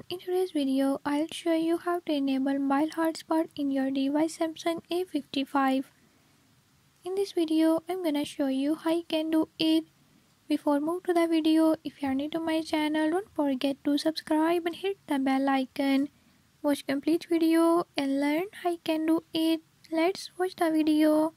everyone, in today's video I'll show you how to enable mobile hotspot in your device Samsung A55. In this video I'm gonna show you how you can do it. Before move to the video, if you are new to my channel don't forget to subscribe and hit the bell icon. Watch complete video and learn how you can do it. Let's watch the video.